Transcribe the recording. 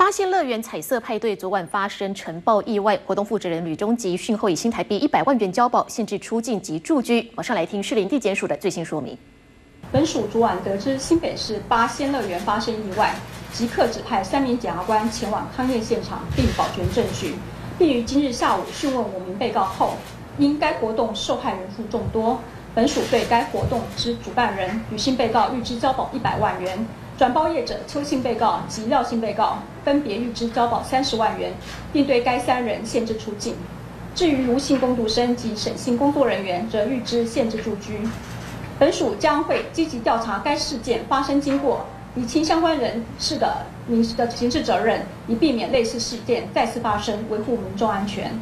八仙乐园彩色派对昨晚发生尘爆意外，活动负责人吕中吉讯后以新台币一百万元交保，限制出境及住居。马上来听士林地检署的最新说明。本署昨晚得知新北市八仙乐园发生意外，即刻指派三名检察官前往勘验现场并保全证据，并于今日下午讯问五名被告后，因该活动受害人数众多，本署对该活动之主办人女性被告预支交保一百万元。转包业者邱姓被告及廖姓被告分别预支交保三十万元，并对该三人限制出境。至于卢姓工读生及沈姓工作人员，则预支限制住居。本署将会积极调查该事件发生经过，厘清相关人士的民事的刑事责任，以避免类似事件再次发生，维护民众安全。